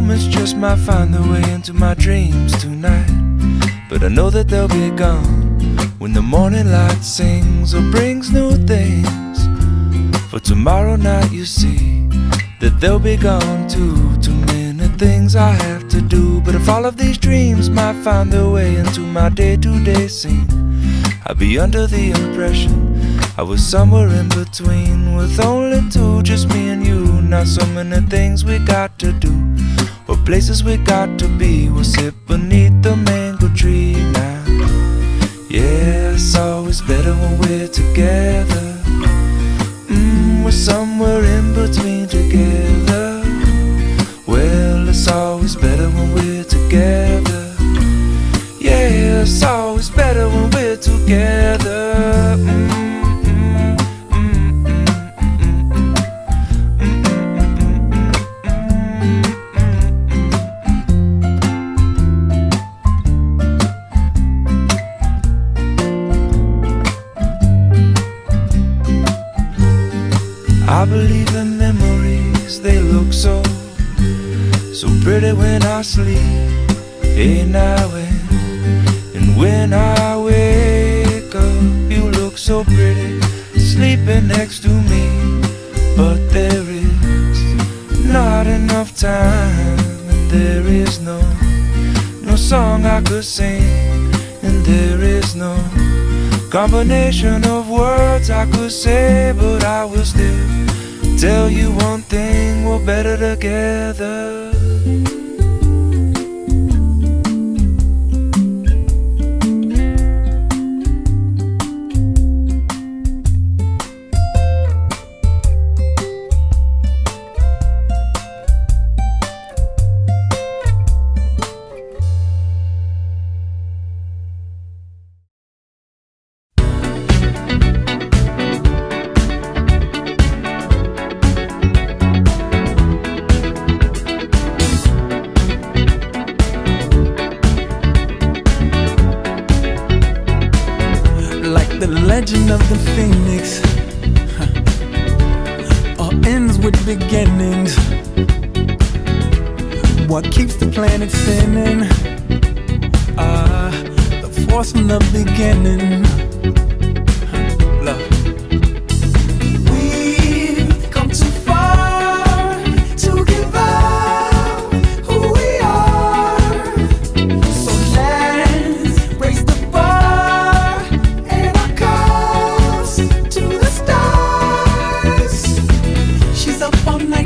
Moments just might find their way into my dreams tonight. But I know that they'll be gone when the morning light sings or brings new things. For tomorrow night, you see that they'll be gone too. Too many things I have to do. But if all of these dreams might find their way into my day to day scene, I'd be under the impression I was somewhere in between with only two, just me and you. Not so many things we got to do, or places we got to be. We'll sit beneath the mango tree now. Yeah, it's always better when we're together. Mm, we're somewhere in between together. Well, it's always better when we're together. Yeah, it's always better when we're together. Pretty when I sleep. Hey now and, and when I wake up, you look so pretty, sleeping next to me. But there is not enough time, and there is no, no song I could sing, and there is no combination of words I could say, but I will still tell you one thing: we're better together. Beginnings. What keeps the planet spinning? Ah the force from the beginning up all night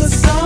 the sun.